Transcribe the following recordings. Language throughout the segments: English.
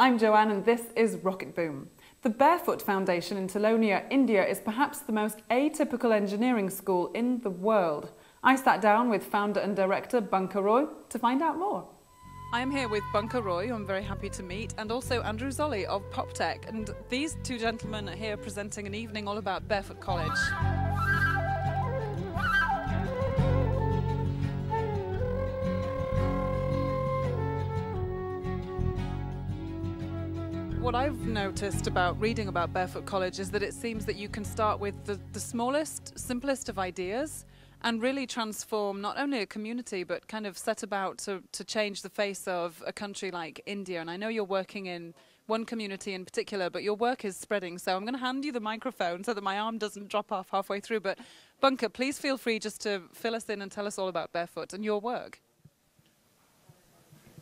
I'm Joanne and this is Rocketboom. The Barefoot Foundation in Tilonia, India is perhaps the most atypical engineering school in the world. I sat down with founder and director Bunker Roy to find out more. I am here with Bunker Roy, I'm very happy to meet, and also Andrew Zolli of PopTech. And these two gentlemen are here presenting an evening all about Barefoot College. What I've noticed about reading about Barefoot College is that it seems that you can start with the, the smallest, simplest of ideas and really transform not only a community but kind of set about to, to change the face of a country like India. And I know you're working in one community in particular, but your work is spreading. So I'm going to hand you the microphone so that my arm doesn't drop off halfway through. But Bunker, please feel free just to fill us in and tell us all about Barefoot and your work.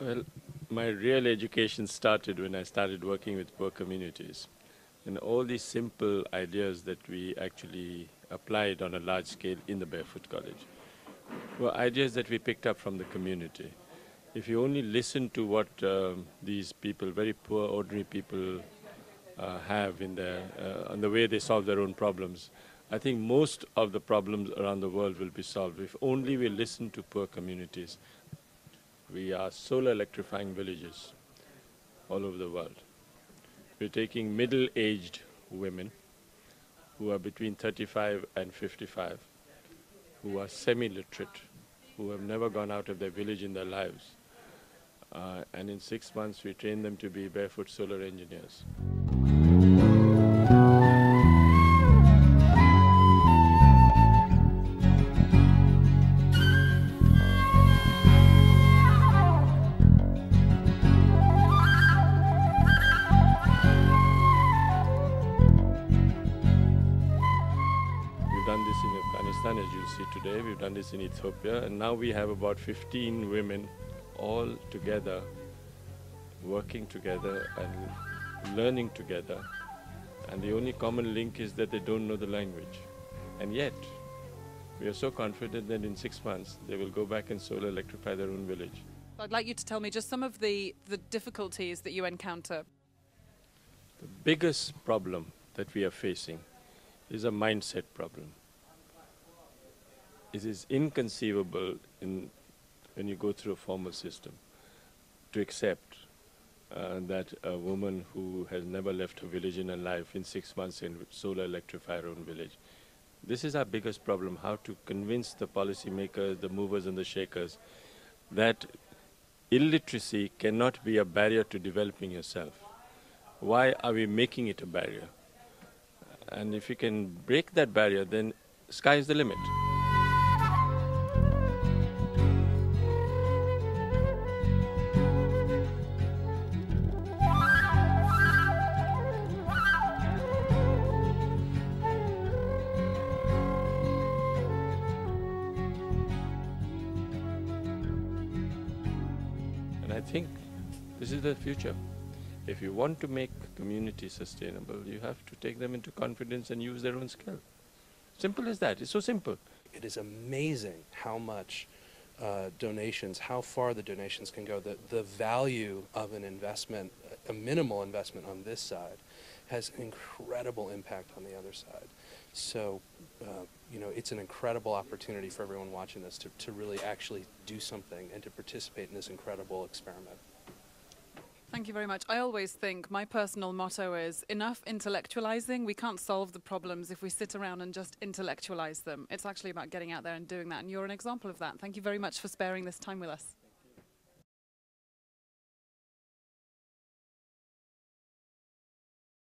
Well, my real education started when I started working with poor communities. And all these simple ideas that we actually applied on a large scale in the Barefoot College were ideas that we picked up from the community. If you only listen to what um, these people, very poor, ordinary people, uh, have in their, uh, on the way they solve their own problems, I think most of the problems around the world will be solved if only we listen to poor communities. We are solar electrifying villages all over the world. We're taking middle-aged women who are between 35 and 55, who are semi-literate, who have never gone out of their village in their lives. Uh, and in six months, we train them to be barefoot solar engineers. Afghanistan, as you'll see today. We've done this in Ethiopia. And now we have about 15 women all together, working together and learning together. And the only common link is that they don't know the language. And yet, we are so confident that in six months they will go back and solar electrify their own village. I'd like you to tell me just some of the, the difficulties that you encounter. The biggest problem that we are facing is a mindset problem. It is inconceivable in, when you go through a formal system to accept uh, that a woman who has never left her village in her life in six months can solar electrify her own village. This is our biggest problem, how to convince the policymakers, the movers and the shakers that illiteracy cannot be a barrier to developing yourself. Why are we making it a barrier? And if you can break that barrier, then sky is the limit. Think this is the future. If you want to make community sustainable, you have to take them into confidence and use their own skill. Simple as that. It's so simple. It is amazing how much uh, donations, how far the donations can go. The, the value of an investment, a minimal investment on this side, has an incredible impact on the other side. So, uh, you know, it's an incredible opportunity for everyone watching this to, to really actually do something and to participate in this incredible experiment. Thank you very much. I always think my personal motto is enough intellectualizing. We can't solve the problems if we sit around and just intellectualize them. It's actually about getting out there and doing that. And you're an example of that. Thank you very much for sparing this time with us.